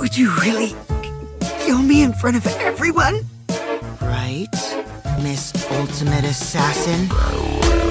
Would you really kill me in front of everyone? Right, Miss Ultimate Assassin?